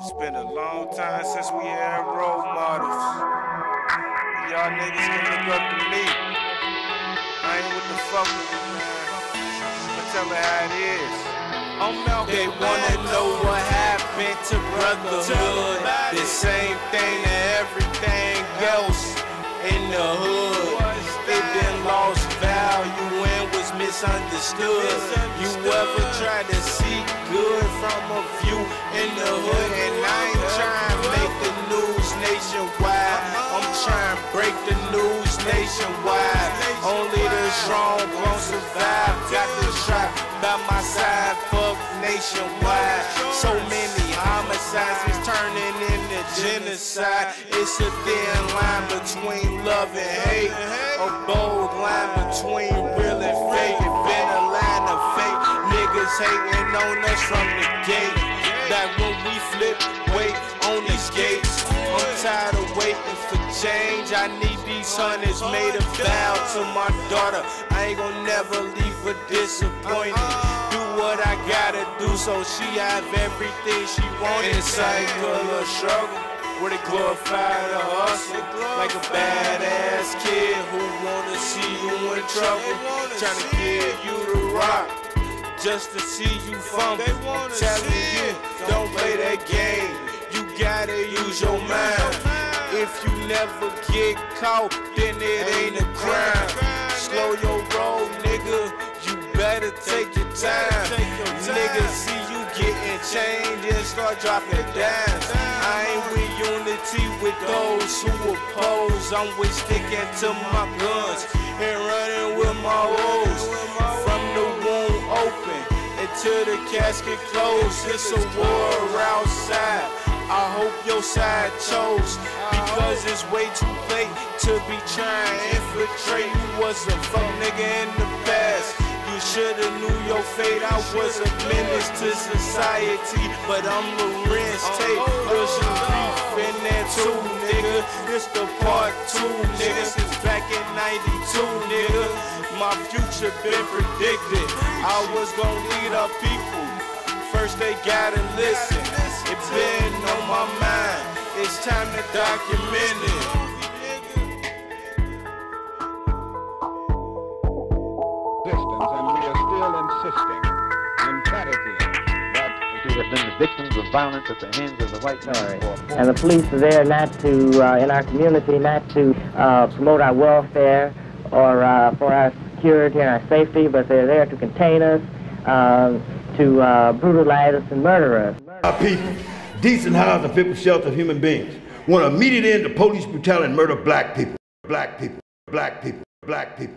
It's been a long time since we had role models. Y'all niggas can look up to me. I ain't with the fuck with it, man. I'ma tell it how it is. They wanna know what happened to brotherhood. The same thing to everything else in the hood. Misunderstood. You ever try to see good from a view in the hood? And I ain't trying to make the news nationwide. I'm trying to break the news nationwide. Only the strong gon' survive. Got the shot by my side. Fuck nationwide. So many homicides is turning into genocide. It's a thin line between love and hating on us from the gate. That when we flip, wait on these gates. I'm tired of waiting for change. I need these hundreds made a vow to my daughter. I ain't gonna never leave her disappointed. Do what I gotta do so she have everything she wanted. Cycle of struggle. Where they glorify the hustle Like a badass kid who wanna see you in trouble Trying to get you to rock Just to see you fumble. Telling you, don't play that game. You gotta use your mind. If you never get caught, then it ain't a crime. Slow your roll, nigga. You better take your time. Niggas see you getting change and start dropping dimes. I ain't with unity with those who oppose. I'm with sticking to my guns the casket closed. It's a war outside. I hope your side chose because it's way too late to be trying to infiltrate. You was a fuck nigga in the past. You shoulda knew your fate. I was a menace to society, but I'm Lorenz tape. Was you beef in that too, nigga? This the part two, nigga. Since back in '92, nigga. My future been predicted. I was gonna lead our people. First they gotta listen. It's been on my mind. It's time to document it. Distance, and we are still insisting emphatically that There have been the victims of violence at the hands of the white man Sorry. for more And the police are there not to, uh, in our community, not to uh, promote our welfare or uh, for our security and our safety, but they're there to contain us, uh, to uh, brutalize us and murder us. Our people, decent housing, for shelter, of human beings. Want immediate end to police brutality and murder black people. Black people. Black people. Black people.